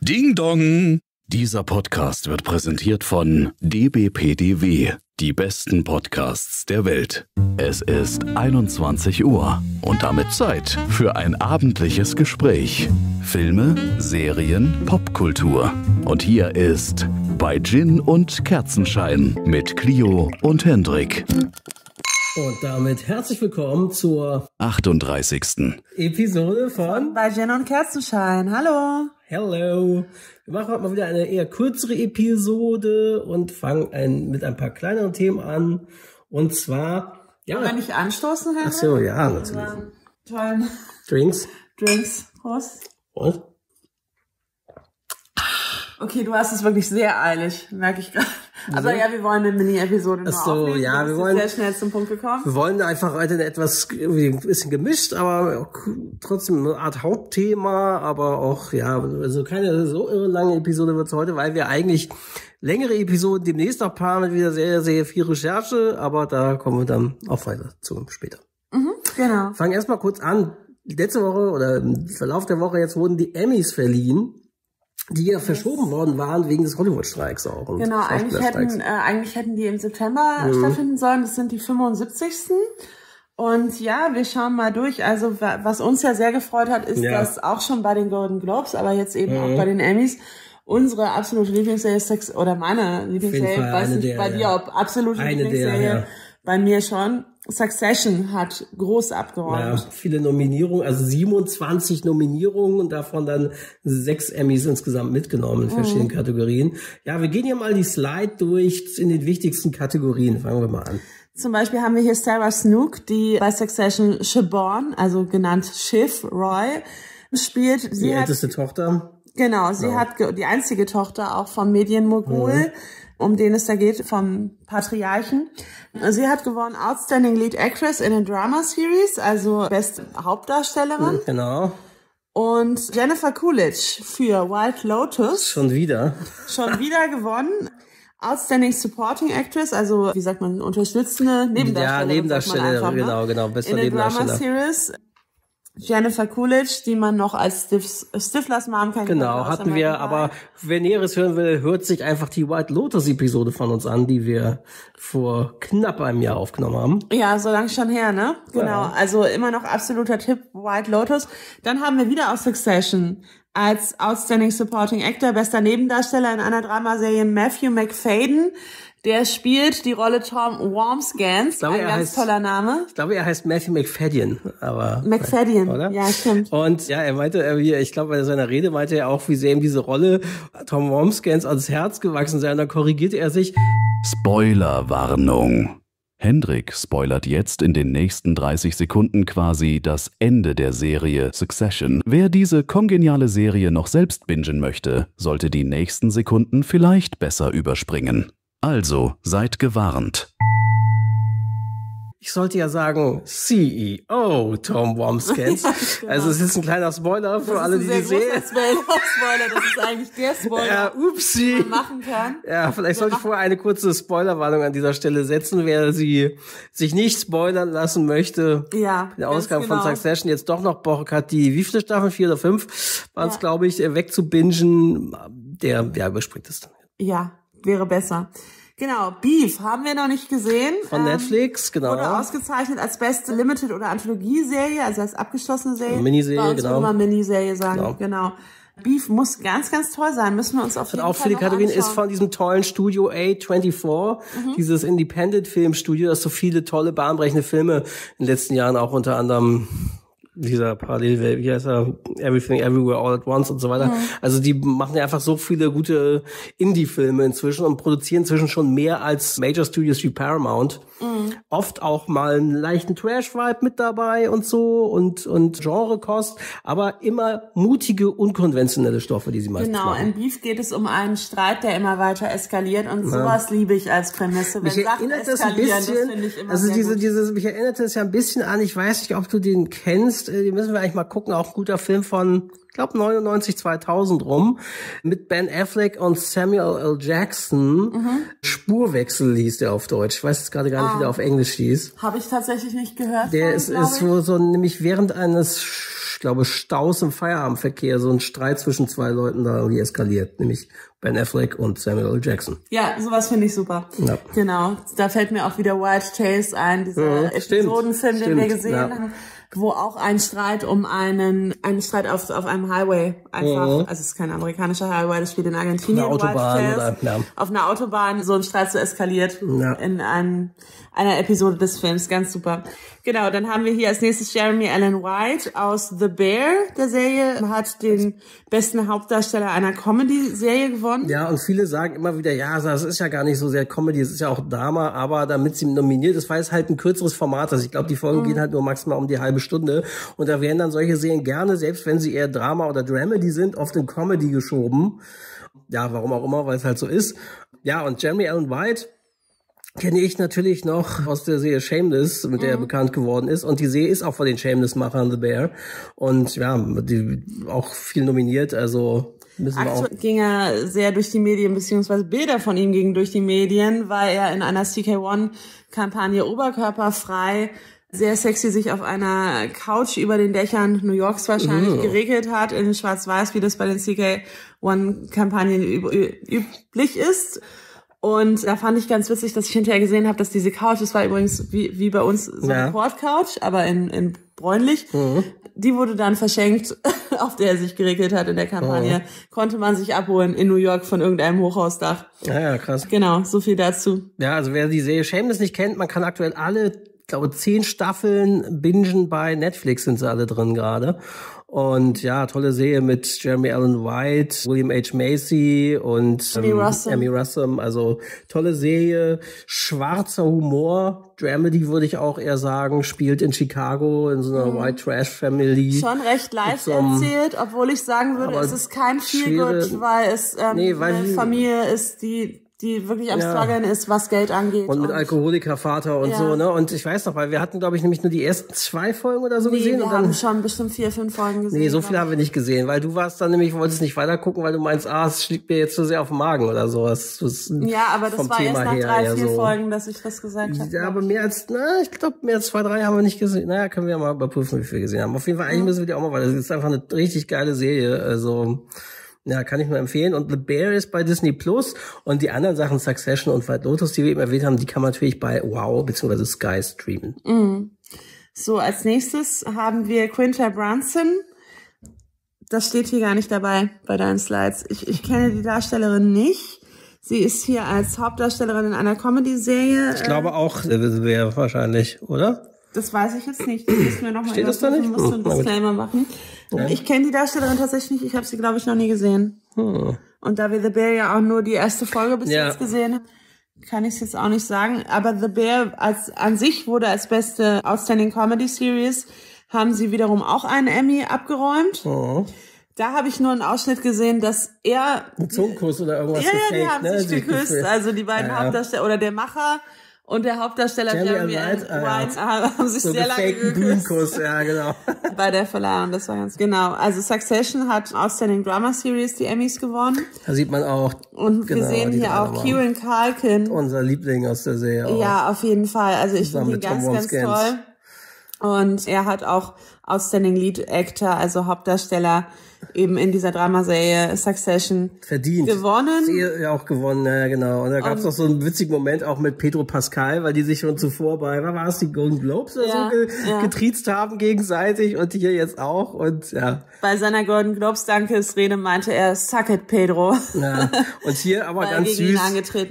Ding Dong! Dieser Podcast wird präsentiert von dbpdw, die besten Podcasts der Welt. Es ist 21 Uhr und damit Zeit für ein abendliches Gespräch. Filme, Serien, Popkultur. Und hier ist bei Gin und Kerzenschein mit Clio und Hendrik. Und damit herzlich willkommen zur 38. Episode von Bei Jen und Kerzenschein. Hallo. Hello. Wir machen heute mal wieder eine eher kürzere Episode und fangen ein, mit ein paar kleineren Themen an. Und zwar, ja. Wenn ich anstoßen, Herr? Ach so, ja, natürlich. Tollen Drinks. Drinks. Prost. Und? Okay, du hast es wirklich sehr eilig, merke ich gerade. Aber ja, wir wollen eine Mini-Episode nur Ach so, aufnehmen. ja, wir wollen- sehr schnell zum Punkt gekommen. Wir wollen einfach heute etwas, irgendwie ein bisschen gemischt, aber trotzdem eine Art Hauptthema, aber auch, ja, also keine so irre lange Episode wird's heute, weil wir eigentlich längere Episoden demnächst noch planen mit wieder sehr, sehr viel Recherche, aber da kommen wir dann auch weiter zu später. Genau. Fangen erstmal kurz an. Letzte Woche oder im Verlauf der Woche jetzt wurden die Emmys verliehen, die ja verschoben worden waren wegen des Hollywood-Streiks auch. und Genau, eigentlich hätten, äh, eigentlich hätten die im September stattfinden sollen. Das sind die 75. Und ja, wir schauen mal durch. Also wa- was uns ja sehr gefreut hat, ist, Ja. dass auch schon bei den Golden Globes, aber jetzt eben auch bei den Emmys, unsere absolute Lieblingsserie Sex oder meine Lieblingsserie, weiß nicht der, bei dir, ob absolute Eine der, Lieblingsserie, ja. Bei mir schon. Succession hat groß abgeräumt. Ja, viele Nominierungen, also 27 Nominierungen und davon dann sechs Emmys insgesamt mitgenommen in verschiedenen Kategorien. Ja, wir gehen hier mal die Slide durch in den wichtigsten Kategorien. Fangen wir mal an. Zum Beispiel haben wir hier Sarah Snook, die bei Succession Siobhan, also genannt Shiv Roy, spielt. Die Sie hat älteste Tochter. Genau, sie hat ge- die einzige Tochter auch vom Medienmogul, um den es da geht, vom Patriarchen. Sie hat gewonnen Outstanding Lead Actress in a Drama Series, also beste Hauptdarstellerin. Genau. Und Jennifer Coolidge für Wild Lotus Schon wieder. schon wieder gewonnen. Outstanding Supporting Actress, also wie sagt man, unterstützende Nebendarstellerin. Ja, Nebendarstellerin, einfach, ne? genau, genau, bester In a Drama Nebendarsteller. Series. Jennifer Coolidge, die man noch als Stif Stiflers Mom kennt. Genau, hatten wir, aber wer Näheres hören will, hört sich einfach die White Lotus Episode von uns an, die wir vor knapp einem Jahr aufgenommen haben. Ja, so lang schon her, ne? Genau. Ja. Also immer noch absoluter Tipp, White Lotus. Dann haben wir wieder aus Succession als Outstanding Supporting Actor, bester Nebendarsteller in einer Dramaserie Matthew McFadden. Der spielt die Rolle Tom Wormsgans. glaube, Ein er ganz heißt- toller Name. Ich glaube, er heißt Matthew McFadden, aber. McFadden. Oder? Ja, stimmt. Und ja, er meinte, wie- ich glaube, bei seiner Rede meinte er auch, wie sehr ihm diese Rolle Tom Wormscans ans Herz gewachsen sei. Und dann korrigierte er sich. Spoilerwarnung. Hendrik spoilert jetzt in den nächsten 30 Sekunden quasi das Ende der Serie Succession. Wer diese kongeniale Serie noch selbst bingen möchte, sollte die nächsten Sekunden vielleicht besser überspringen. Also seid gewarnt. Ich sollte ja sagen, CEO Tom Wormscans. Also es ist ein kleiner Spoiler für alle, die ein die sehr sehen. großer Spoiler. Spoiler. Das ist eigentlich der Spoiler, Ja, upsie. den man machen kann. Ja, vielleicht sollte ich vorher eine kurze Spoilerwarnung an dieser Stelle setzen, wer sie sich nicht spoilern lassen möchte. Ja, Der Ausgabe genau. von Succession jetzt doch noch Bock hat, die wie viele Staffeln? Vier oder fünf waren es, Ja. glaube ich, äh, wegzubingen. Der, ja, überspringt es dann. Ja, wäre besser. Genau, Beef haben wir noch nicht gesehen. Von Ähm, Netflix, genau. Wurde ausgezeichnet als beste Limited- oder Anthologieserie, also als abgeschlossene Serie. Miniserie, Bei uns genau. man Miniserie sagen, Genau. genau. Beef muss ganz, ganz toll sein. Müssen wir uns auf Hat jeden auch Fall viele noch Kategorien, ist von diesem tollen Studio A24, Mhm. dieses Independent-Filmstudio, das so viele tolle, bahnbrechende Filme in den letzten Jahren auch unter anderem dieser Parallelwelt, wie heißt er, Everything Everywhere All at Once und so weiter. Mhm. Also die machen ja einfach so viele gute Indie-Filme inzwischen und produzieren inzwischen schon mehr als Major Studios wie Paramount. Mhm. Oft auch mal einen leichten Trash-Vibe mit dabei und so und, und Genrekost, aber immer mutige, unkonventionelle Stoffe, die sie meistens Genau, machen. in Beef geht es um einen Streit, der immer weiter eskaliert und sowas liebe ich als Prämisse. Wenn Mich Sachen erinnert das ein das bisschen, immer also diese, gut. dieses, mich erinnert das ja ein bisschen an, ich weiß nicht, ob du den kennst, äh, den müssen wir eigentlich mal gucken, auch ein guter Film von, glaube 99, 2000 rum, mit Ben Affleck und Samuel L. Jackson. Mhm. Spurwechsel hieß der auf Deutsch. Ich weiß jetzt gerade gar nicht, wie der auf Englisch hieß. Habe ich tatsächlich nicht gehört. Der von, ist, ist ich. so, so nämlich während eines glaube, Staus im Feierabendverkehr, so ein Streit zwischen zwei Leuten da irgendwie eskaliert, nämlich Ben Affleck und Samuel L. Jackson. Ja, sowas finde ich super. Ja. Genau. Da fällt mir auch wieder White Chase ein, dieser Ja, stimmt, Episodenfilm, den wir gesehen ja. haben, wo auch ein Streit um einen, einen Streit auf, auf einem Highway einfach, Mhm. also es ist kein amerikanischer Highway, das spielt in Argentinien. Eine Autobahn White oder- ja. Auf einer Autobahn so ein Streit so eskaliert Ja. in einem, einer Episode des Films, ganz super. Genau, dann haben wir hier als nächstes Jeremy Allen White aus The Bear, der Serie, hat den besten Hauptdarsteller einer Comedy-Serie gewonnen. Ja, und viele sagen immer wieder, ja, das ist ja gar nicht so sehr Comedy, es ist ja auch Drama, aber damit sie nominiert ist, weil es halt ein kürzeres Format ist. Ich glaube, die Folgen gehen halt nur maximal um die halbe Stunde. Und da werden dann solche Serien gerne, selbst wenn sie eher Drama oder Dramedy sind, oft in Comedy geschoben. Ja, warum auch immer, weil es halt so ist. Ja, und Jeremy Allen White kenne ich natürlich noch aus der Serie Shameless, mit der er bekannt geworden ist. Und die Serie ist auch von den Shameless-Machern The Bear. Und ja, die auch viel nominiert, also müssen wir auch Aktuell ging er sehr durch die Medien, beziehungsweise Bilder von ihm gingen durch die Medien, weil er in einer CK1-Kampagne oberkörperfrei sehr sexy sich auf einer Couch über den Dächern New Yorks wahrscheinlich geregelt hat, in schwarz-weiß, wie das bei den CK1-Kampagnen üb üblich ist. Und da fand ich ganz witzig, dass ich hinterher gesehen habe, dass diese Couch, das war übrigens wie, wie bei uns so Ja. eine Couch, aber in, in bräunlich, die wurde dann verschenkt, auf der er sich geregelt hat in der Kampagne. Konnte man sich abholen in New York von irgendeinem Hochhausdach. Ja, ja, krass. Genau, so viel dazu. Ja, also wer die Serie Shameless nicht kennt, man kann aktuell alle, ich glaube zehn Staffeln bingen bei Netflix sind sie alle drin gerade. Und ja, tolle Serie mit Jeremy Allen White, William H. Macy und Emmy Rossum. Emmy Rossum. Also tolle Serie, schwarzer Humor, Dramedy würde ich auch eher sagen, spielt in Chicago in so einer White Trash Family. Mhm. Schon recht einem- erzählt, obwohl ich sagen würde, es ist kein Feelgood, weil es ähm, Nee, weil eine Familie ist, die die wirklich am Ja. Struggeln ist, was Geld angeht. Und mit Alkoholikervater und Ja. so, ne? Und ich weiß noch, weil wir hatten, glaube ich, nämlich nur die ersten zwei Folgen oder so nee, gesehen. wir und dann haben schon bestimmt vier, fünf Folgen gesehen. Nee, so viel haben wir nicht gesehen, weil du warst dann nämlich, wolltest nicht weiter gucken, weil du meinst, ah, es schlägt mir jetzt zu sehr auf den Magen oder sowas. Ja, aber das vom war Thema erst nach her drei, vier so. Folgen, dass ich das gesagt habe. Ja, aber mehr als, na, ich glaube, mehr als zwei, drei haben wir nicht gesehen. Naja, können wir ja mal überprüfen, wie viel wir gesehen haben. Auf jeden Fall, eigentlich müssen wir die auch mal, weil das ist einfach eine richtig geile Serie. Also, ja, kann ich nur empfehlen. Und The Bear ist bei Disney Plus und die anderen Sachen, Succession und White Lotus, die wir eben erwähnt haben, die kann man natürlich bei Wow bzw. Sky streamen. So, als nächstes haben wir Quinta Brunson. Das steht hier gar nicht dabei bei deinen Slides. Ich, ich kenne die Darstellerin nicht. Sie ist hier als Hauptdarstellerin in einer Comedy-Serie. Ich glaube auch, The Bear wahrscheinlich, oder? Das weiß ich jetzt nicht. Das müssen wir noch mal Steht das da nicht? Musst du Hm, einen gut. Disclaimer machen. Ich kenne die Darstellerin tatsächlich nicht. Ich habe sie, glaube ich, noch nie gesehen. Und da wir The Bear ja auch nur die erste Folge bis Hm. Ja. jetzt gesehen haben, kann ich es jetzt auch nicht sagen. Aber The Bear als an sich wurde als beste Outstanding Comedy Series haben sie wiederum auch einen Emmy abgeräumt. Oh. Da habe ich nur einen Ausschnitt gesehen, dass er Ein Zungenkuss oder irgendwas ja, ja, die haben ne? sich geküsst. Also die beiden Ja, ja. Hauptdarsteller oder der Macher und der Hauptdarsteller Jeremy Jeremy White, Allen ah. White haben sich so sehr lange geküsst ja, genau. bei der Verleihung. Das war ganz genau. Also Succession hat Outstanding Drama Series die Emmys gewonnen Da sieht man auch. und wir genau, sehen die hier auch. Kieran Culkin. Unser Liebling aus der Serie. Auch. Ja, auf jeden Fall. Also ich finde ihn ganz, ganz toll. Und er hat auch Outstanding Lead Actor, also Hauptdarsteller, eben in dieser Dramaserie Succession Verdient. gewonnen. Sie ja auch gewonnen, ja genau. Und da gab es auch so einen witzigen Moment auch mit Pedro Pascal, weil die sich schon zuvor bei, was war es, die Golden Globes oder Ja, so ge ja. getriezt haben gegenseitig und hier jetzt auch und ja. Bei seiner Golden Globes Dankesrede meinte er, suck it, Pedro. ja. Und hier aber er ganz süß,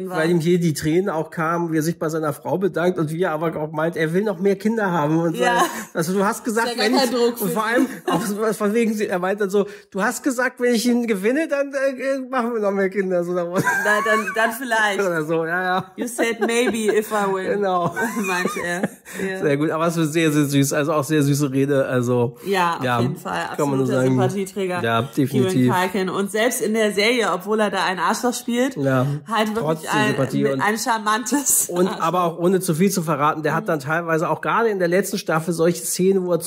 weil ihm hier die Tränen auch kamen, wie er sich bei seiner Frau bedankt und wie er aber auch meint, er will noch mehr Kinder haben und Ja. so. Also du hast gesagt, wenn ich, Druck und vor allem auch von wegen, er meint dann so, du hast gesagt, wenn ich ihn gewinne, dann äh, machen wir noch mehr Kinder so Na, dann, dann vielleicht. oder so, ja, ja. You said maybe if I win. Genau. meinte er. Ja. Sehr gut, aber es ist sehr, sehr süß. Also auch sehr süße Rede. Also Ja, auf jeden Fall. kann man nur Absoluter sagen. Sympathieträger. Ja, definitiv. Und selbst in der Serie, obwohl er da ein Arschloch spielt, Ja, halt wirklich der ein, und- ein charmantes Und Arschloch. aber auch ohne zu viel zu verraten, der hat dann teilweise auch gerade in der letzten Staffel solche Szenen, wo er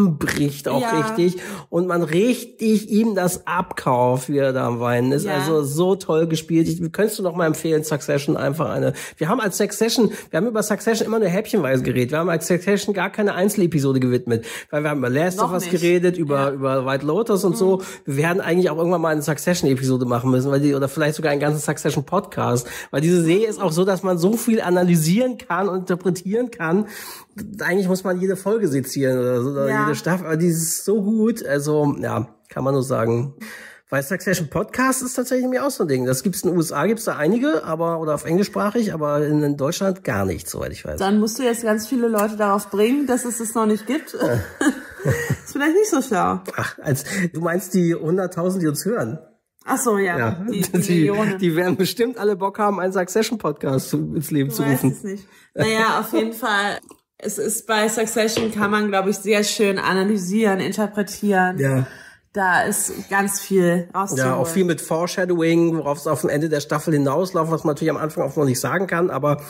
zusammenbricht auch Ja. richtig und man richtig ihm das abkauft, wie er da am Weinen ist. Ja. Also so toll gespielt. Ich, könntest du noch mal empfehlen, Succession einfach eine. Wir haben als Succession, wir haben über Succession immer nur häppchenweise geredet. Wir haben als Succession gar keine Einzelepisode gewidmet, weil wir haben über Last of Us geredet, über Ja. Mhm. über White Lotus und so. Wir werden eigentlich auch irgendwann mal eine Succession-Episode machen müssen, weil die oder vielleicht sogar einen ganzen Succession-Podcast, weil diese Serie ist auch so, dass man so viel analysieren kann und interpretieren kann. Eigentlich muss man jede Folge sezieren oder so, oder Ja. Jede Staffel, aber die ist so gut. Also ja, kann man nur sagen. Weil Succession Podcast ist tatsächlich mir auch so ein Ding. Das gibt's in den USA, gibt's da einige, aber oder auf englischsprachig, aber in, in Deutschland gar nicht, soweit ich weiß. Dann musst du jetzt ganz viele Leute darauf bringen, dass es es noch nicht gibt. ist vielleicht nicht so schlau. Ach, als du meinst die 100.000, die uns hören. Ach so, ja. Ja, Die, die, die, Millionen. die werden bestimmt alle Bock haben, einen Succession-Podcast ins Leben zu Ich weiß rufen. es nicht. Naja, auf jeden Fall. Es ist bei Succession kann man, glaube ich, sehr schön analysieren, interpretieren. Ja. Da ist ganz viel rauszuholen. Ja, auch viel mit Foreshadowing, worauf es auf dem Ende der Staffel hinausläuft, was man natürlich am Anfang auch noch nicht sagen kann, aber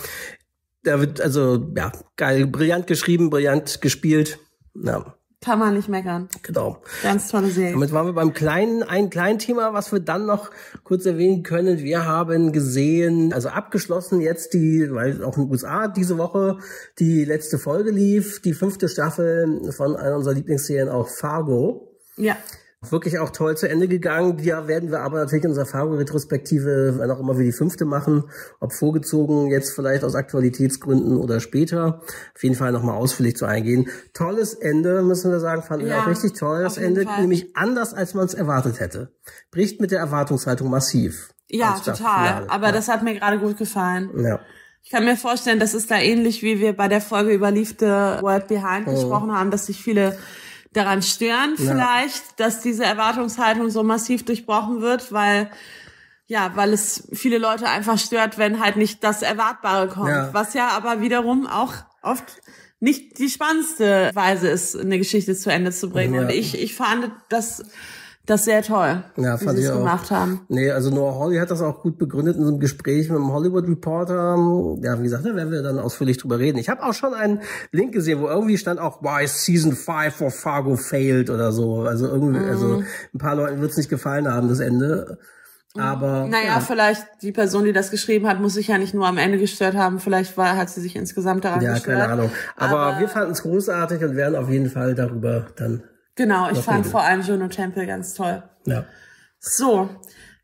da wird, also, ja, geil, brillant geschrieben, brillant gespielt. Ja, Kann man nicht meckern. genau. Ganz tolle Serie. Damit waren wir beim kleinen, ein kleinen Thema, was wir dann noch kurz erwähnen können. Wir haben gesehen, also abgeschlossen jetzt die, weil auch in den USA diese Woche die letzte Folge lief, die fünfte Staffel von einer unserer Lieblingsserien, auch Fargo. Ja. Wirklich auch toll zu Ende gegangen. Ja, werden wir aber natürlich in unserer Fargo-Retrospektive, wann auch immer wir die fünfte machen, ob vorgezogen, jetzt vielleicht aus Aktualitätsgründen oder später, auf jeden Fall nochmal ausführlich zu eingehen. Tolles Ende, müssen wir sagen, fanden wir Ja, auch richtig toll. Das Ende Fall. nämlich anders, als man es erwartet hätte. Bricht mit der Erwartungshaltung massiv. Ja, total. Staffelfinale. Aber das hat mir gerade gut gefallen. Ja. Ich kann mir vorstellen, das ist da ähnlich, wie wir bei der Folge über the World Behind Oh. gesprochen haben, dass sich viele daran stören vielleicht, dass diese Erwartungshaltung so massiv durchbrochen wird, weil ja, weil es viele Leute einfach stört, wenn halt nicht das Erwartbare kommt. Ja. Was ja aber wiederum auch oft nicht die spannendste Weise ist, eine Geschichte zu Ende zu bringen. Ja. Und ich, ich fand das, das sehr toll, Ja, wie fand sie ich es auch. gemacht haben. Nee, also Noah Hawley hat das auch gut begründet in so einem Gespräch mit einem Hollywood Reporter. Ja, wie gesagt, da werden wir dann ausführlich drüber reden. Ich habe auch schon einen Link gesehen, wo irgendwie stand auch, why Season 5 for Fargo failed oder so. Also irgendwie, Mhm. also ein paar Leuten wird es nicht gefallen haben, das Ende. Aber Naja, ja, vielleicht die Person, die das geschrieben hat, muss sich ja nicht nur am Ende gestört haben. Vielleicht war, hat sie sich insgesamt daran ja, gestört. keine Ahnung. Aber, Aber- wir fanden es großartig und werden auf jeden Fall darüber dann. Genau, ich Noch fand vor allem Juno Temple ganz toll. Ja. So,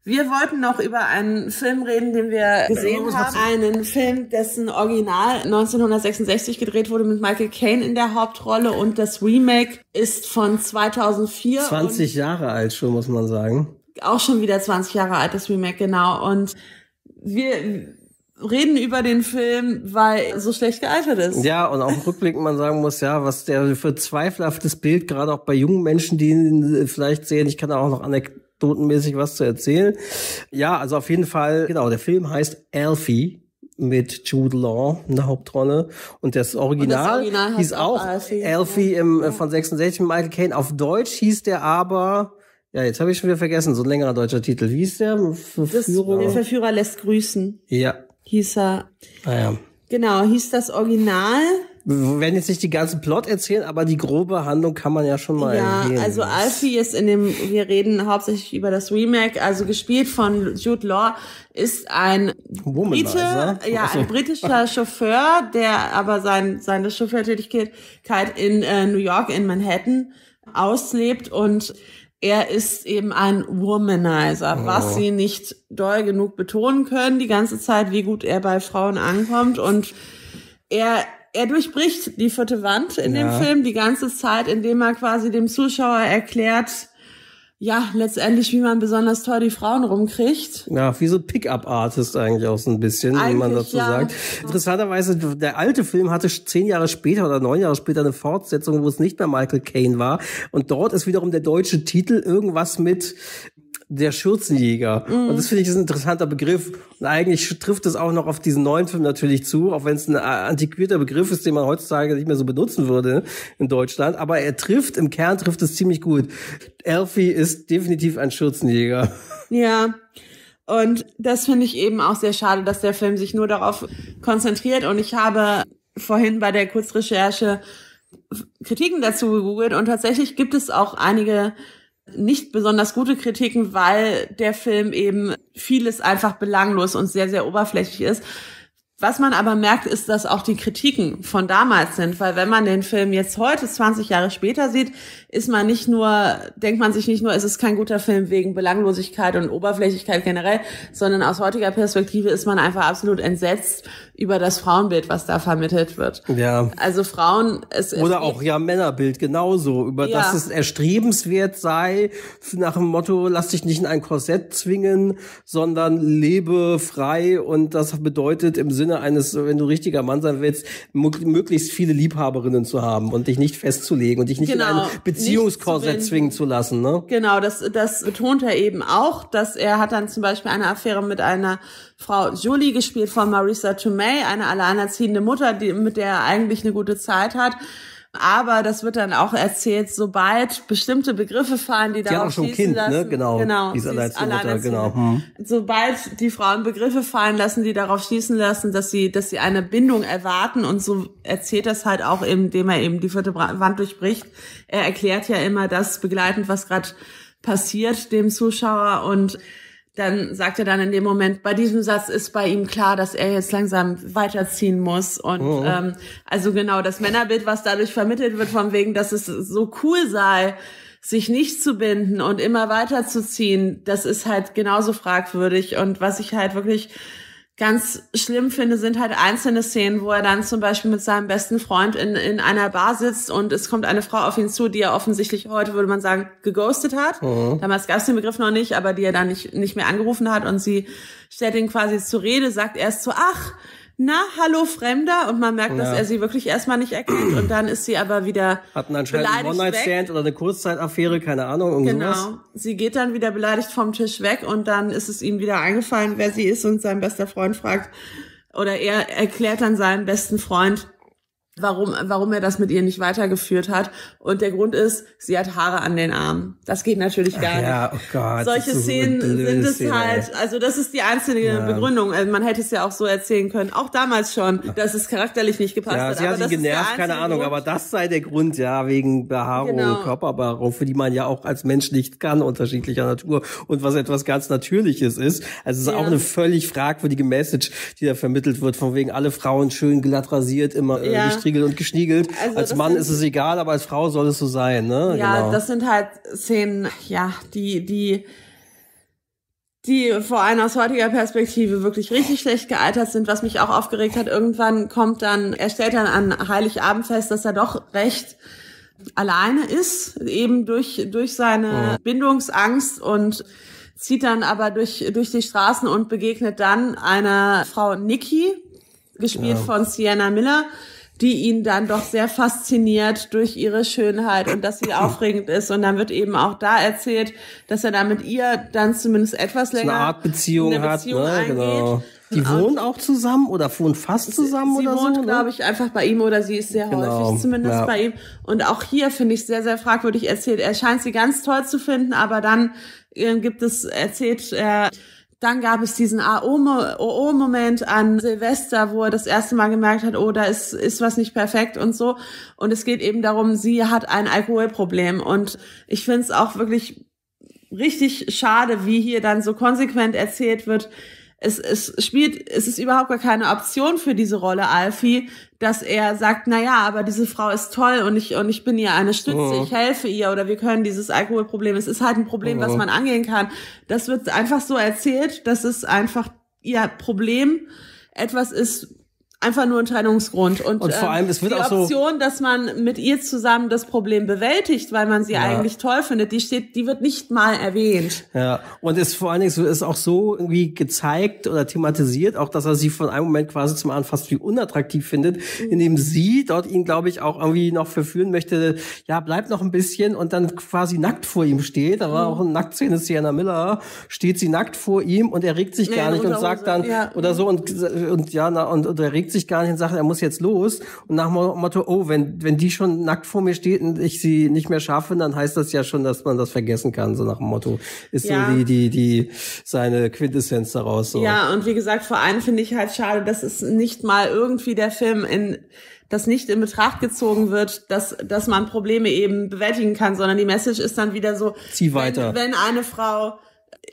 wir wollten noch über einen Film reden, den wir gesehen was haben. Einen Film, dessen Original 1966 gedreht wurde mit Michael Caine in der Hauptrolle und das Remake ist von 2004. 20 Jahre alt schon, muss man sagen. Auch schon wieder 20 Jahre alt, das Remake, genau. Und wir reden über den Film, weil so schlecht gealtert ist. Ja, und auch rückblickend man sagen muss, ja, was der für zweifelhaftes Bild, gerade auch bei jungen Menschen, die ihn vielleicht sehen, ich kann da auch noch anekdotenmäßig was zu erzählen. Ja, also auf jeden Fall, genau, der Film heißt Alfie mit Jude Law in der Hauptrolle und das Original, Original heißt hieß auch auch Alfie. Alfie, im, äh, von 66 mit Michael Caine. Auf Deutsch hieß der aber, ja, jetzt habe ich schon wieder vergessen, so ein längerer deutscher Titel. Wie hieß der? Das, Verführung? der Verführer lässt grüßen, ja, hieß er. naja. Genau, hieß das Original. Wir werden jetzt nicht die ganzen Plot erzählen, aber die grobe Handlung kann man ja schon mal Ja, erwähnen. also Alfie ist in dem, wir reden hauptsächlich über das Remake, also gespielt von Jude Law, ist ein Brite, ja, ein britischer Chauffeur, der aber sein, seine Chauffeurtätigkeit in äh, New York, in Manhattan auslebt und er ist eben ein Womanizer, Oh. was sie nicht doll genug betonen können die ganze Zeit, wie gut er bei Frauen ankommt und er er durchbricht die vierte Wand in Ja. dem Film die ganze Zeit, indem er quasi dem Zuschauer erklärt, ja, letztendlich, wie man besonders toll die Frauen rumkriegt. Ja, wie so ein Pickup-Artist eigentlich auch so ein bisschen, wie man Eigentlich, dazu ja. sagt. Interessanterweise, der alte Film hatte zehn Jahre später oder neun Jahre später eine Fortsetzung, wo es nicht mehr Michael Caine war. Und dort ist wiederum der deutsche Titel irgendwas mit der Schürzenjäger. Mhm. Und das finde ich ist ein interessanter Begriff. Und eigentlich trifft es auch noch auf diesen neuen Film natürlich zu, auch wenn es ein äh, antiquierter Begriff ist, den man heutzutage nicht mehr so benutzen würde in Deutschland. Aber er trifft, im Kern trifft es ziemlich gut. Elfie ist definitiv ein Schürzenjäger. Ja. Und das finde ich eben auch sehr schade, dass der Film sich nur darauf konzentriert. Und ich habe vorhin bei der Kurzrecherche Kritiken dazu gegoogelt und tatsächlich gibt es auch einige nicht besonders gute Kritiken, weil der Film eben vieles einfach belanglos und sehr, sehr oberflächlich ist. Was man aber merkt, ist, dass auch die Kritiken von damals sind, weil wenn man den Film jetzt heute, 20 Jahre später sieht, ist man nicht nur, denkt man sich nicht nur, es ist kein guter Film wegen Belanglosigkeit und Oberflächlichkeit generell, sondern aus heutiger Perspektive ist man einfach absolut entsetzt über das Frauenbild, was da vermittelt wird. Ja. Also Frauen, es, Oder es auch ja Männerbild genauso, über Ja. dass es erstrebenswert sei, nach dem Motto, lass dich nicht in ein Korsett zwingen, sondern lebe frei und das bedeutet im Sinne eines, wenn du richtiger Mann sein willst, möglichst viele Liebhaberinnen zu haben und dich nicht festzulegen und dich nicht in Genau, ein Beziehungskorsett zu zwingen zu lassen, ne? Genau, das, das betont er eben auch, dass er hat dann zum Beispiel eine Affäre mit einer Frau Julie gespielt von Marisa Tomei, eine alleinerziehende Mutter, die, mit der er eigentlich eine gute Zeit hat. Aber das wird dann auch erzählt, sobald bestimmte Begriffe fallen, die hat darauf auch schon ein schließen Kind, ne? lassen. Genau. genau Die ist sie alleinerziehende genau. Hm. Sobald die Frauen Begriffe fallen lassen, die darauf schließen lassen, dass sie, dass sie eine Bindung erwarten und so erzählt das halt auch, indem er eben die vierte Wand durchbricht. Er erklärt ja immer das begleitend, was gerade passiert dem Zuschauer und dann sagt er dann in dem Moment, bei diesem Satz ist bei ihm klar, dass er jetzt langsam weiterziehen muss. Und Oh. ähm, also genau das Männerbild, was dadurch vermittelt wird, von wegen, dass es so cool sei, sich nicht zu binden und immer weiterzuziehen, das ist halt genauso fragwürdig. Und was ich halt wirklich ganz schlimm finde, sind halt einzelne Szenen, wo er dann zum Beispiel mit seinem besten Freund in, in einer Bar sitzt und es kommt eine Frau auf ihn zu, die er offensichtlich heute, würde man sagen, geghostet hat. Damals gab es den Begriff noch nicht, aber die er dann nicht, nicht mehr angerufen hat und sie stellt ihn quasi zur Rede, sagt erst so, ach, na, hallo Fremder und man merkt, dass Ja. er sie wirklich erstmal nicht erkennt und dann ist sie aber wieder anscheinend einen beleidigt weg. One-Night-Stand oder eine Kurzzeitaffäre, keine Ahnung, irgend sowas. Genau. Sie geht dann wieder beleidigt vom Tisch weg und dann ist es ihm wieder eingefallen, wer sie ist und sein bester Freund fragt oder er erklärt dann seinem besten Freund, warum, warum er das mit ihr nicht weitergeführt hat. Und der Grund ist, sie hat Haare an den Armen. Das geht natürlich gar Ja, oh nicht. Gott. Solche so Szenen sind es Szene, halt, also das ist die einzige Begründung. Also man hätte es ja auch so erzählen können, auch damals schon, dass es charakterlich nicht gepasst Ja, hat. sie hat ihn der genervt, keine Ahnung, Grund. aber das sei der Grund, ja, wegen Behaarung, Genau. Körperbehaarung, für die man ja auch als Mensch nicht kann, unterschiedlicher Natur und was etwas ganz Natürliches ist. Also es ist Ja. auch eine völlig fragwürdige Message, die da vermittelt wird, von wegen alle Frauen schön glatt rasiert, immer äh, Ja. gestriegelt und geschniegelt. Also als Mann sind- ist es egal, aber als Frau soll es so sein, ne? Ja, genau. das sind halt Szenen, ja, die, die, die vor allem aus heutiger Perspektive wirklich richtig schlecht gealtert sind, was mich auch aufgeregt hat. Irgendwann kommt dann, er stellt dann an Heiligabend fest, dass er doch recht alleine ist, eben durch, durch seine Bindungsangst und zieht dann aber durch, durch die Straßen und begegnet dann einer Frau Nikki, gespielt von Sienna Miller, die ihn dann doch sehr fasziniert durch ihre Schönheit und dass sie aufregend ist. Und dann wird eben auch da erzählt, dass er da mit ihr dann zumindest etwas länger eine Art Beziehung, eine hat, Beziehung ne? eingeht. Genau. Die wohnen auch zusammen oder wohnen fast zusammen sie oder wohnt, so? ne? glaube ich, einfach bei ihm oder sie ist sehr Genau, häufig zumindest ja. bei ihm. Und auch hier finde ich sehr, sehr fragwürdig erzählt. Er scheint sie ganz toll zu finden, aber dann äh, gibt es, erzählt er, dann gab es diesen AO-Moment an Silvester, wo er das erste Mal gemerkt hat, oh, da ist, ist was nicht perfekt und so. Und es geht eben darum, sie hat ein Alkoholproblem. Und ich finde es auch wirklich richtig schade, wie hier dann so konsequent erzählt wird. Es, es spielt, es ist überhaupt gar keine Option für diese Rolle Alfie, dass er sagt, na ja, aber diese Frau ist toll und ich, und ich bin ihr eine Stütze, ich helfe ihr oder wir können dieses Alkoholproblem, es ist halt ein Problem, was man angehen kann. Das wird einfach so erzählt, dass es einfach ihr Problem etwas ist, einfach nur ein Trennungsgrund. Und, Und vor allem, es wird die auch so- Option, dass man mit ihr zusammen das Problem bewältigt, weil man sie eigentlich toll findet, die steht, die wird nicht mal erwähnt. Ja, und ist vor allen Dingen so, ist auch so irgendwie gezeigt oder thematisiert, auch dass er sie von einem Moment quasi zum anderen fast wie unattraktiv findet, indem sie dort ihn, glaube ich, auch irgendwie noch verführen möchte, ja, bleib noch ein bisschen und dann quasi nackt vor ihm steht. Da war auch eine Nacktszene, Sienna Miller, steht sie nackt vor ihm und er regt sich Ja, gar nicht und sagt dann, ja. oder so, und, und ja, na, und, und er regt sich sich gar nicht und sagt, er muss jetzt los. Und nach dem Motto, oh, wenn, wenn die schon nackt vor mir steht und ich sie nicht mehr schaffe, dann heißt das ja schon, dass man das vergessen kann, so nach dem Motto. Ist Ja. so die, die, die, seine Quintessenz daraus, so. Ja, und wie gesagt, vor allem finde ich halt schade, dass es nicht mal irgendwie der Film in das nicht in Betracht gezogen wird, dass, dass man Probleme eben bewältigen kann, sondern die Message ist dann wieder so, Zieh weiter. Wenn, wenn eine Frau,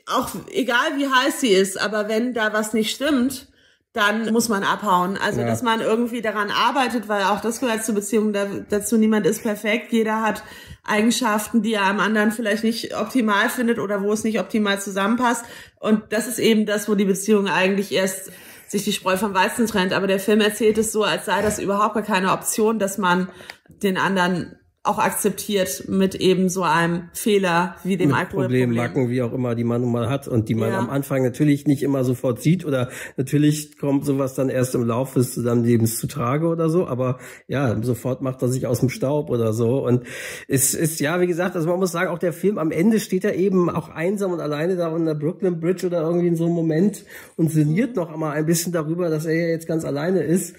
auch egal wie heiß sie ist, aber wenn da was nicht stimmt, dann muss man abhauen. Also, Ja. dass man irgendwie daran arbeitet, weil auch das gehört zur Beziehung da, dazu. Niemand ist perfekt. Jeder hat Eigenschaften, die er am anderen vielleicht nicht optimal findet oder wo es nicht optimal zusammenpasst. Und das ist eben das, wo die Beziehung eigentlich erst sich die Spreu vom Weizen trennt. Aber der Film erzählt es so, als sei das überhaupt gar keine Option, dass man den anderen auch akzeptiert mit eben so einem Fehler wie dem Alkoholproblem. Problemen, Macken, wie auch immer, die man nun mal hat und die man Ja. am Anfang natürlich nicht immer sofort sieht oder natürlich kommt sowas dann erst im Laufe des seines Lebens zutage oder so, aber ja, sofort macht er sich aus dem Staub oder so und es ist, ja, wie gesagt, also man muss sagen, auch der Film am Ende steht er eben auch einsam und alleine da an der Brooklyn Bridge oder irgendwie in so einem Moment und sinniert noch einmal ein bisschen darüber, dass er ja jetzt ganz alleine ist.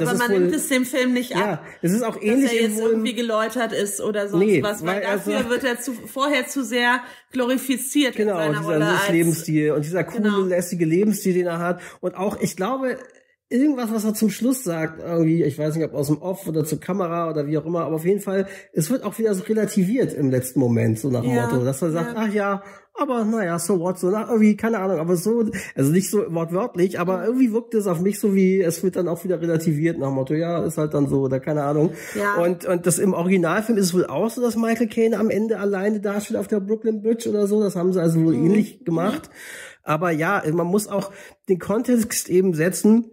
Aber man wohl, nimmt es dem Film nicht ab. ja, es ist auch dass ähnlich er in jetzt irgendwie geläutert ist oder sonst Nee, was, weil weil er dafür sagt- wird er zu, vorher zu sehr glorifiziert Genau, in seiner dieser als Lebensstil und dieser coole, Genau. lässige Lebensstil, den er hat. Und auch, ich glaube, irgendwas, was er zum Schluss sagt, irgendwie, ich weiß nicht, ob aus dem Off oder zur Kamera oder wie auch immer, aber auf jeden Fall, es wird auch wieder so relativiert im letzten Moment, so nach dem Ja, Motto, dass er sagt, ja. ach ja, aber naja, so what, so nach, irgendwie, keine Ahnung, aber so, also nicht so wortwörtlich, aber irgendwie wirkt es auf mich so wie, es wird dann auch wieder relativiert nach dem Motto, ja, ist halt dann so, oder keine Ahnung. Ja. Und, und das im Originalfilm ist es wohl auch so, dass Michael Caine am Ende alleine dasteht auf der Brooklyn Bridge oder so, das haben sie also wohl ähnlich gemacht. Aber ja, man muss auch den Kontext eben setzen,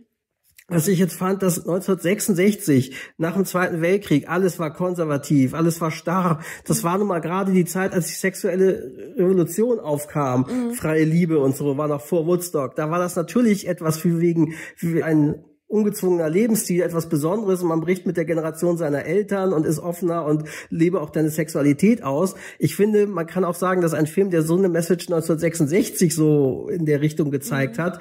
was ich jetzt fand, dass 1966 nach dem Zweiten Weltkrieg alles war konservativ, alles war starr. Das war nun mal gerade die Zeit, als die sexuelle Revolution aufkam, freie Liebe und so, war noch vor Woodstock. Da war das natürlich etwas für wegen für ein ungezwungener Lebensstil, etwas Besonderes und man bricht mit der Generation seiner Eltern und ist offener und lebe auch deine Sexualität aus. Ich finde, man kann auch sagen, dass ein Film, der so eine Message 1966 so in der Richtung gezeigt hat,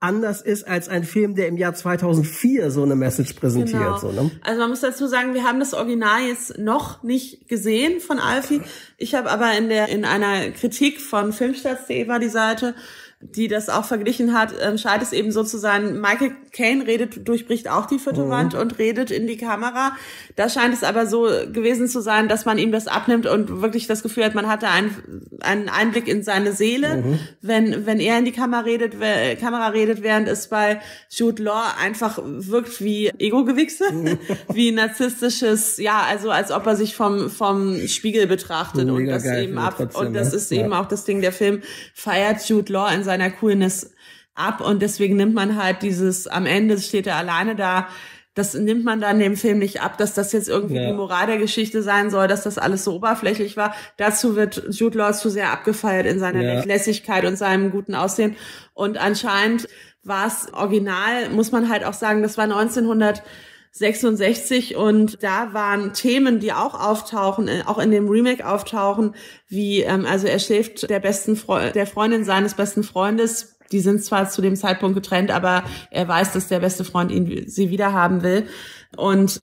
anders ist als ein Film, der im Jahr 2004 so eine Message präsentiert. Genau. So, ne? Also man muss dazu sagen, wir haben das Original jetzt noch nicht gesehen von Alfie. Ich habe aber in der in einer Kritik von Filmstarts.de war die Seite, die das auch verglichen hat, ähm, scheint es eben so zu sein, Michael Caine redet, durchbricht auch die vierte Wand und redet in die Kamera. Da scheint es aber so gewesen zu sein, dass man ihm das abnimmt und wirklich das Gefühl hat, man hatte einen, einen Einblick in seine Seele, wenn, wenn er in die Kamera redet, wer- Kamera redet, während es bei Jude Law einfach wirkt wie Ego-Gewichse, wie narzisstisches, ja, also als ob er sich vom, vom Spiegel betrachtet und das eben ab, trotzdem, und das ist Ja. eben auch das Ding, der Film feiert Jude Law in seiner Coolness ab und deswegen nimmt man halt dieses, am Ende steht er alleine da, das nimmt man dann dem Film nicht ab, dass das jetzt irgendwie Ja. die Moral der Geschichte sein soll, dass das alles so oberflächlich war. Dazu wird Jude Law zu sehr abgefeiert in seiner Ja. Lässigkeit und seinem guten Aussehen. Und anscheinend war es original, muss man halt auch sagen, das war 1966 und da waren Themen, die auch auftauchen, äh, auch in dem Remake auftauchen, wie ähm, also er schläft der besten Freu der Freundin seines besten Freundes. Die sind zwar zu dem Zeitpunkt getrennt, aber er weiß, dass der beste Freund ihn sie wieder haben will und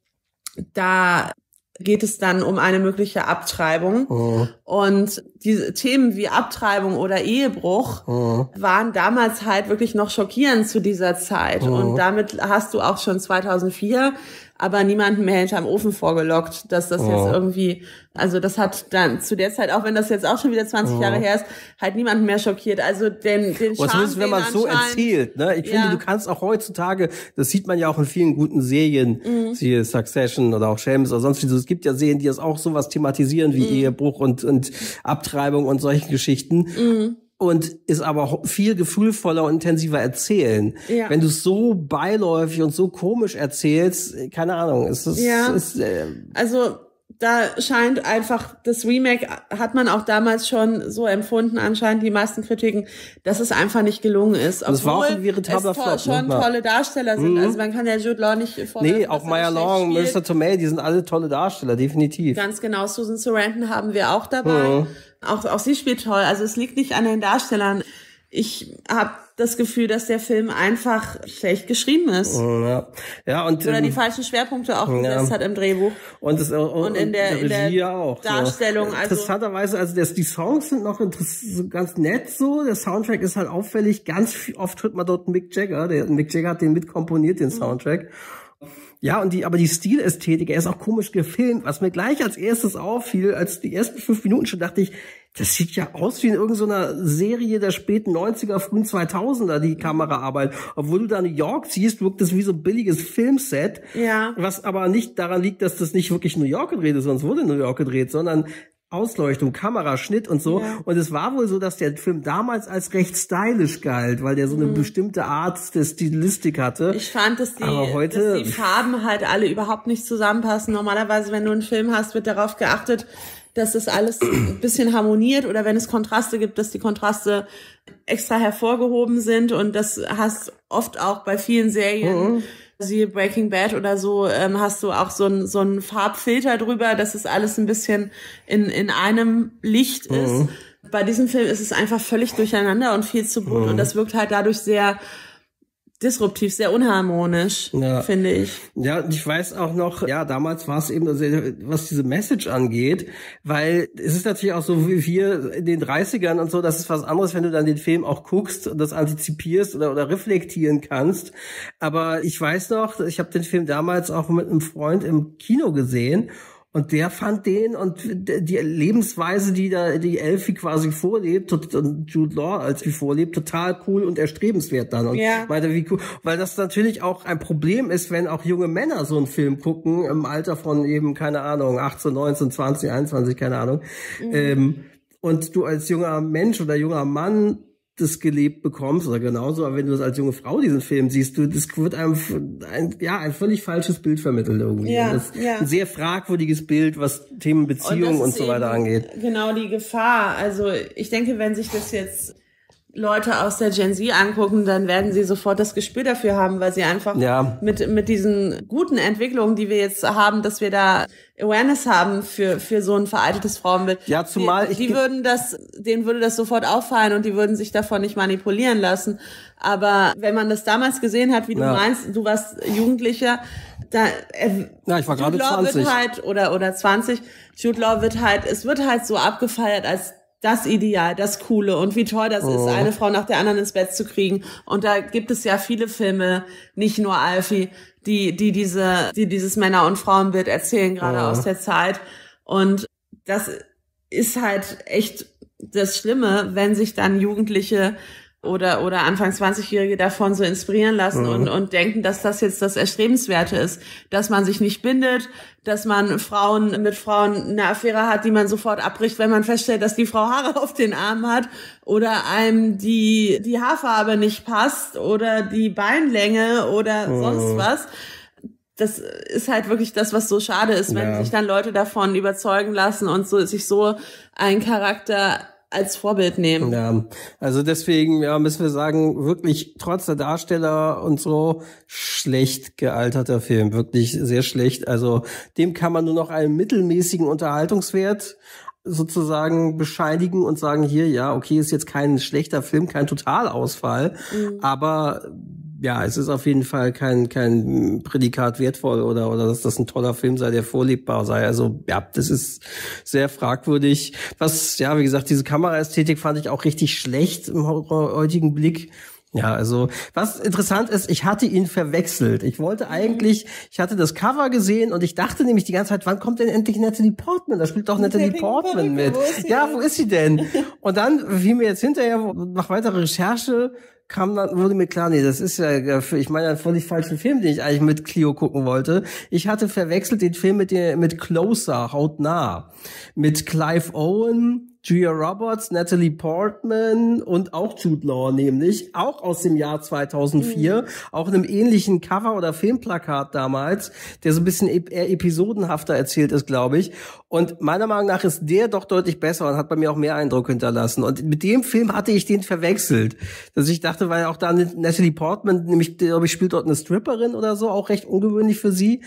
da geht es dann um eine mögliche Abtreibung. Oh, Und diese Themen wie Abtreibung oder Ehebruch oh. waren damals halt wirklich noch schockierend zu dieser Zeit. Und damit hast du auch schon 2004 aber niemanden mehr hinterm Ofen vorgelockt, dass das Oh. jetzt irgendwie, also das hat dann zu der Zeit, auch wenn das jetzt auch schon wieder 20 Jahre her ist, halt niemanden mehr schockiert. Also den, den Und Charme, zumindest wenn man so erzählt, ne? Ich Ja. finde, du kannst auch heutzutage, das sieht man ja auch in vielen guten Serien, Mhm. siehe Succession oder auch Shams oder sonst wie so. Es gibt ja Serien, die das auch sowas thematisieren wie Mhm. Ehebruch und, und Abtreibung und solche Geschichten. Mhm. Und ist aber viel gefühlvoller und intensiver erzählen. Ja. Wenn du es so beiläufig und so komisch erzählst, keine Ahnung, es ist, Ja. ist äh, Also da scheint einfach, das Remake hat man auch damals schon so empfunden, anscheinend die meisten Kritiken, dass es einfach nicht gelungen ist. Das war auch Obwohl ein veritabler es Flop, schon ne? Tolle Darsteller sind. Also man kann ja Jude Law nicht vorwerfen, nee, auch Maya Long. Mr. Tomei, die sind alle tolle Darsteller, definitiv. Ganz genau, Susan Sarandon haben wir auch dabei. Auch, auch sie spielt toll. Also es liegt nicht an den Darstellern. ich habe das Gefühl, dass der Film einfach schlecht geschrieben ist. Ja, ja und Oder ähm, die falschen Schwerpunkte auch gesetzt hat im Drehbuch. Und, das, und, Und in der, in Regie der auch. Darstellung, So. also Interessanterweise, also das, die Songs sind noch ganz nett so. Der Soundtrack ist halt auffällig. Ganz oft hört man dort Mick Jagger. Der Mick Jagger hat den mitkomponiert, den Soundtrack. Ja, und die, aber die Stilästhetik, er ist auch komisch gefilmt. Was mir gleich als erstes auffiel, als die ersten fünf Minuten schon dachte ich, das sieht ja aus wie in irgendeiner Serie der späten 90er, frühen 2000er, die Kameraarbeit. Obwohl du da New York siehst, wirkt das wie so ein billiges Filmset. Ja. Was aber nicht daran liegt, dass das nicht wirklich New York gedreht ist, sonst wurde New York gedreht, sondern Ausleuchtung, Kamera, Schnitt und so. Ja. Und es war wohl so, dass der Film damals als recht stylisch galt, weil der so eine bestimmte Art der Stilistik hatte. Mhm. Ich fand, dass die, Aber heute- dass die Farben halt alle überhaupt nicht zusammenpassen. Normalerweise, wenn du einen Film hast, wird darauf geachtet, dass das alles ein bisschen harmoniert oder wenn es Kontraste gibt, dass die Kontraste extra hervorgehoben sind und das hast oft auch bei vielen Serien. Siehe Breaking Bad oder so, ähm, hast du auch so ein so ein Farbfilter drüber, dass es alles ein bisschen in, in einem Licht ist. Bei diesem Film ist es einfach völlig durcheinander und viel zu bunt und das wirkt halt dadurch sehr disruptiv, sehr unharmonisch, Ja. finde ich. Ja, ich weiß auch noch, ja, damals war es eben, also, was diese Message angeht, weil es ist natürlich auch so wie wir in den 30ern und so, das ist was anderes, wenn du dann den Film auch guckst und das antizipierst oder, oder reflektieren kannst. Aber ich weiß noch, ich habe den Film damals auch mit einem Freund im Kino gesehen und der fand den und die Lebensweise, die da die Elfie quasi vorlebt, und Jude Law als sie vorlebt, total cool und erstrebenswert dann. Und Ja. meinte, wie cool, weil das natürlich auch ein Problem ist, wenn auch junge Männer so einen Film gucken, im Alter von eben, keine Ahnung, 18, 19, 20, 21, keine Ahnung. Ähm, und du als junger Mensch oder junger Mann das gelebt bekommst oder genauso, aber wenn du das als junge Frau diesen Film siehst, du, das wird einem ein, ja ein völlig falsches Bild vermittelt irgendwie. Ja, Und das ja. ein sehr fragwürdiges Bild, was Themen Beziehung und, ist so weiter angeht. Genau die Gefahr. Also ich denke, wenn sich das jetzt Leute aus der Gen Z angucken, dann werden sie sofort das Gespür dafür haben, weil sie einfach Ja. mit, mit diesen guten Entwicklungen, die wir jetzt haben, dass wir da Awareness haben für, für so ein veraltetes Frauenbild. Ja, zumal die, ich- die würden das, denen würde das sofort auffallen und die würden sich davon nicht manipulieren lassen. Aber wenn man das damals gesehen hat, wie du Ja. meinst, du warst Jugendlicher, da, äh, Ja, ich war gerade Jude Law 20. Wird halt, oder, oder 20. Jude Law wird halt, es wird halt so abgefeiert als das Ideal, das Coole und wie toll das Oh. ist, eine Frau nach der anderen ins Bett zu kriegen. Und da gibt es ja viele Filme, nicht nur Alfie, die, die diese, die dieses Männer- und Frauenbild erzählen, gerade Oh. aus der Zeit. Und das ist halt echt das Schlimme, wenn sich dann Jugendliche oder, oder Anfang 20-Jährige davon so inspirieren lassen und, und denken, dass das jetzt das Erstrebenswerte ist, dass man sich nicht bindet, dass man Frauen mit Frauen eine Affäre hat, die man sofort abbricht, wenn man feststellt, dass die Frau Haare auf den Armen hat oder einem die, die Haarfarbe nicht passt oder die Beinlänge oder sonst was. Das ist halt wirklich das, was so schade ist, wenn Ja. sich dann Leute davon überzeugen lassen und so, sich so einen Charakter als Vorbild nehmen. Ja, also deswegen ja, müssen wir sagen, wirklich trotz der Darsteller und so schlecht gealterter Film, wirklich sehr schlecht. Also dem kann man nur noch einen mittelmäßigen Unterhaltungswert sozusagen bescheinigen und sagen hier, ja, okay, ist jetzt kein schlechter Film, kein Totalausfall, aber ja, es ist auf jeden Fall kein kein Prädikat wertvoll oder oder dass das ein toller Film sei, der vorlebbar sei. Also ja, das ist sehr fragwürdig. Was ja, wie gesagt, diese Kameraästhetik fand ich auch richtig schlecht im heu- heutigen Blick. Ja, also was interessant ist, ich hatte ihn verwechselt. Ich wollte eigentlich, ich hatte das Cover gesehen und ich dachte nämlich die ganze Zeit, wann kommt denn endlich Natalie Portman? Da spielt doch Natalie Portman mit. wo Ja, wo ist sie denn? Und dann, wie mir jetzt hinterher nach weiterer Recherche kam dann, wurde mir klar, nee, das ist ja, ich meine, einen völlig falschen Film, den ich eigentlich mit Clio gucken wollte. Ich hatte verwechselt den Film mit mit Closer, hautnah. Mit Clive Owen, Julia Roberts, Natalie Portman und auch Jude Law nämlich, auch aus dem Jahr 2004, auch in einem ähnlichen Cover oder Filmplakat damals, der so ein bisschen eher episodenhafter erzählt ist, glaube ich. Und meiner Meinung nach ist der doch deutlich besser und hat bei mir auch mehr Eindruck hinterlassen. Und mit dem Film hatte ich den verwechselt. Dass ich dachte, weil auch da Natalie Portman, nämlich, glaube ich, spielt dort eine Stripperin oder so, auch recht ungewöhnlich für sie.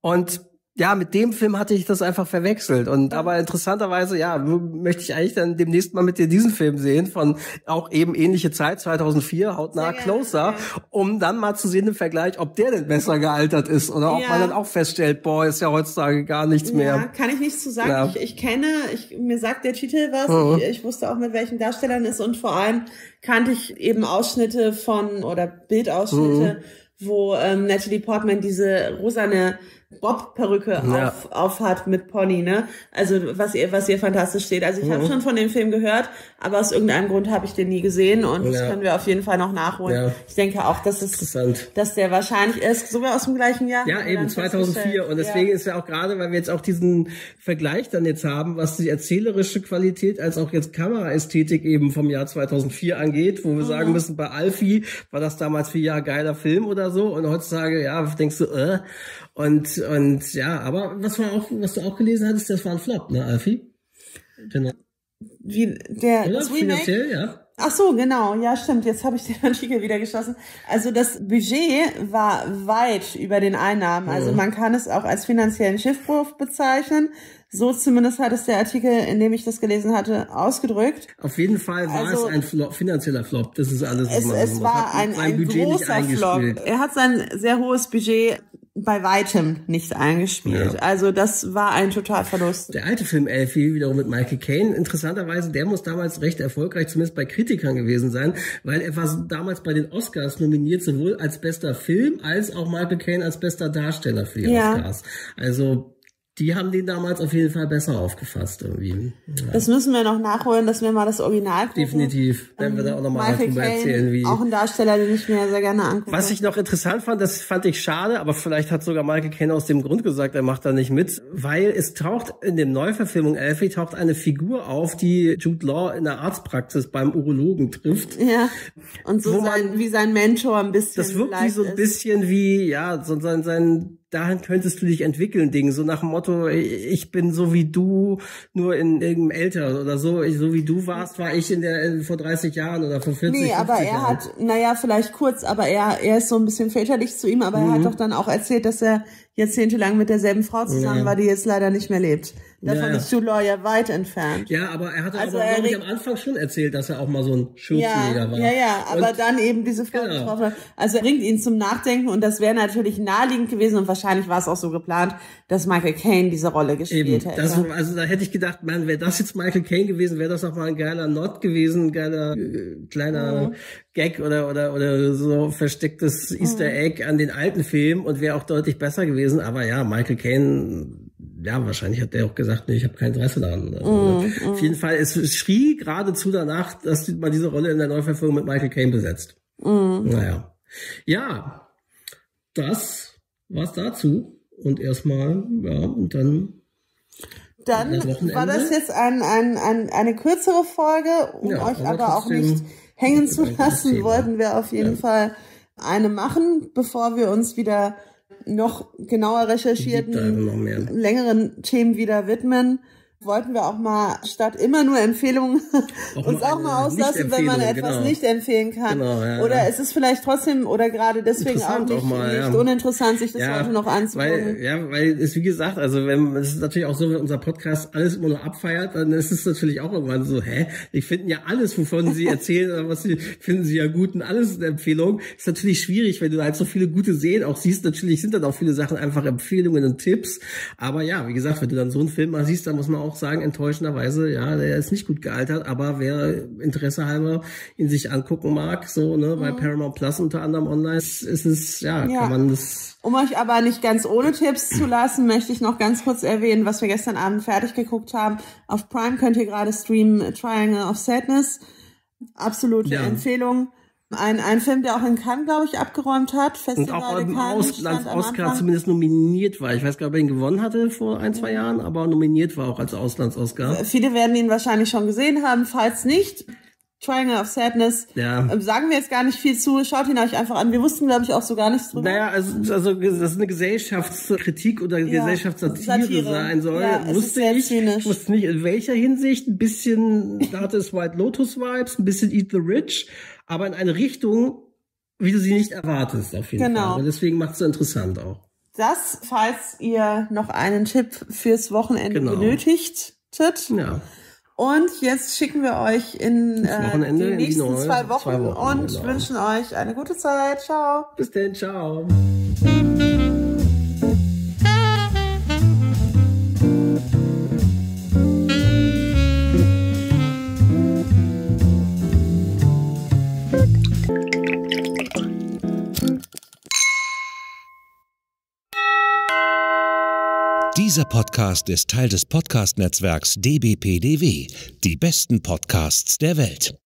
Und ja, mit dem Film hatte ich das einfach verwechselt. Und aber interessanterweise, ja, möchte ich eigentlich dann demnächst mal mit dir diesen Film sehen, von auch eben ähnliche Zeit, 2004, hautnah Closer, um dann mal zu sehen im Vergleich, ob der denn besser gealtert ist oder ob man dann auch feststellt, boah, ist ja heutzutage gar nichts mehr. Ja, kann ich nichts zu sagen. Ja. Ich, ich kenne, ich, mir sagt der Titel was, mhm. ich, ich wusste auch mit welchen Darstellern ist und vor allem kannte ich eben Ausschnitte von oder Bildausschnitte, mhm. wo ähm, Natalie Portman diese rosane Bob-Perücke ja. auf, auf hat mit Pony, ne? Also was ihr, was ihr fantastisch steht. Also ich mhm. habe schon von dem Film gehört, aber aus irgendeinem Grund habe ich den nie gesehen und ja. das können wir auf jeden Fall noch nachholen. Ja. Ich denke auch, dass es, dass der wahrscheinlich ist, sogar aus dem gleichen Jahr. Ja, eben 2004 und deswegen ist ja auch gerade, weil wir jetzt auch diesen Vergleich dann jetzt haben, was die erzählerische Qualität als auch jetzt Kameraästhetik eben vom Jahr 2004 angeht, wo wir mhm. sagen müssen, bei Alfie war das damals wie ja geiler Film oder so und heutzutage ja denkst du, äh, und, und ja, aber was war auch, was du auch gelesen hattest, das war ein Flop, ne, Alfie? Genau. Wie, der, Oder? das Remake? ja. Ach so, genau. Ja, stimmt. Jetzt habe ich den Artikel wieder geschlossen. Also das Budget war weit über den Einnahmen. Also man kann es auch als finanziellen Schiffbruch bezeichnen. So zumindest hat es der Artikel, in dem ich das gelesen hatte, ausgedrückt. Auf jeden Fall war also, es ein Flop, finanzieller Flop. Das ist alles. Was es, man es war ein, ein großer Flop. Er hat sein sehr hohes Budget bei weitem nicht eingespielt. Ja. Also das war ein Totalverlust. Der alte Film Elfie, wiederum mit Michael Caine, interessanterweise, der muss damals recht erfolgreich, zumindest bei Kritikern gewesen sein, weil er war damals bei den Oscars nominiert, sowohl als bester Film als auch Michael Caine als bester Darsteller für die ja. Oscars. Also die haben den damals auf jeden Fall besser aufgefasst irgendwie. Ja. Das müssen wir noch nachholen, dass wir mal das Original gucken. Definitiv. Werden wir da auch nochmal drüber erzählen, wie. Auch ein Darsteller, den ich mir sehr gerne angucke. Was ich noch interessant fand, das fand ich schade, aber vielleicht hat sogar Michael Caine aus dem Grund gesagt, er macht da nicht mit, weil es taucht in dem Neuverfilmung Elfie taucht eine Figur auf, die Jude Law in der Arztpraxis beim Urologen trifft. Ja. Und so sein, wie sein Mentor ein bisschen. Das wirkt wie so ein bisschen wie, ja, so sein, sein dahin könntest du dich entwickeln, Ding. So nach dem Motto, ich bin so wie du, nur in irgendeinem älter oder so, so wie du warst, war ich in der vor 30 Jahren oder vor 40 Nee, aber er Jahren. hat, naja, vielleicht kurz, aber er, er ist so ein bisschen väterlich zu ihm, aber mhm. er hat mhm. doch dann auch erzählt, dass er jahrzehntelang mit derselben Frau zusammen ja. war, die jetzt leider nicht mehr lebt. Davon ja, ist Law ja weit entfernt. Ja, aber er hatte also aber, glaube ich, am Anfang schon erzählt, dass er auch mal so ein Schutzjäger ja, war. Ja, ja, aber und, dann eben diese Frau genau. getroffen hat. Also er bringt ihn zum Nachdenken und das wäre natürlich naheliegend gewesen und wahrscheinlich war es auch so geplant, dass Michael Caine diese Rolle gespielt eben, hätte. Das, also da hätte ich gedacht, man, wäre das jetzt Michael Caine gewesen, wäre das auch mal ein geiler Not gewesen, ein geiler äh, kleiner mhm. Gag oder oder oder so verstecktes Easter mhm. Egg an den alten Film und wäre auch deutlich besser gewesen. Aber ja, Michael Caine ja, wahrscheinlich hat der auch gesagt, nee, ich habe kein Interesse daran. Also, mm, Auf jeden Fall, es schrie geradezu danach, dass man diese Rolle in der Neuverfilmung mit Michael Caine besetzt. Mm. Naja. Ja, das war's dazu. Und erstmal, ja, und dann. Dann war das jetzt ein, ein, ein, eine kürzere Folge, um ja, euch aber, aber auch nicht hängen zu lassen, wollten wir auf jeden ja. Fall eine machen, bevor wir uns wieder noch genauer recherchierten, längeren Themen wieder widmen wollten wir auch mal statt immer nur Empfehlungen auch uns auch mal auslassen, wenn man etwas genau. nicht empfehlen kann. Genau, ja, oder es ist vielleicht trotzdem oder gerade deswegen auch nicht, auch mal, nicht ja. uninteressant, sich das ja, heute noch anzugucken. Weil, ja, weil es wie gesagt, also wenn es ist natürlich auch so, wenn unser Podcast alles immer nur abfeiert, dann ist es natürlich auch irgendwann so, hä, die finden ja alles, wovon sie erzählen oder was sie finden sie ja gut und alles eine Empfehlung. Ist natürlich schwierig, wenn du halt so viele gute Serien auch siehst. Natürlich sind dann auch viele Sachen einfach Empfehlungen und Tipps. Aber ja, wie gesagt, wenn du dann so einen Film mal siehst, dann muss man auch sagen, enttäuschenderweise, ja, der ist nicht gut gealtert, aber wer Interesse halber ihn sich angucken mag, so, ne, bei mhm. Paramount Plus unter anderem online, ist, ist es, ja, ja, kann man das. Um euch aber nicht ganz ohne Tipps zu lassen, möchte ich noch ganz kurz erwähnen, was wir gestern Abend fertig geguckt haben. Auf Prime könnt ihr gerade streamen Triangle of Sadness. Absolute ja. Empfehlung. Ein, ein Film, der auch in Cannes, glaube ich, abgeräumt hat. Festival und auch im Auslands-Oscar zumindest nominiert war. Ich weiß gar nicht, ob er ihn gewonnen hatte vor ein, zwei Jahren, aber nominiert war auch als Auslands-Oscar. Viele werden ihn wahrscheinlich schon gesehen haben. Falls nicht, Triangle of Sadness. Ja. Ähm, sagen wir jetzt gar nicht viel zu. Schaut ihn euch einfach an. Wir wussten, glaube ich, auch so gar nichts drüber. Naja, also, also das ist eine Gesellschaftskritik oder ja. Gesellschaftssatire sein soll. Ja, wusste ich. Ich wusste nicht in welcher Hinsicht. Ein bisschen da hatte es White Lotus Vibes, ein bisschen Eat the Rich aber in eine Richtung, wie du sie nicht erwartest, auf jeden genau. Fall. Und deswegen macht es so interessant auch. Das, falls ihr noch einen Tipp fürs Wochenende Genau. benötigt. Ja. Und jetzt schicken wir euch in äh, die die nächsten neue- zwei, Wochen zwei Wochen, und genau. wünschen euch eine gute Zeit. Ciao. Bis dann, ciao. Dieser Podcast ist Teil des Podcast-Netzwerks dbpdw, die besten Podcasts der Welt.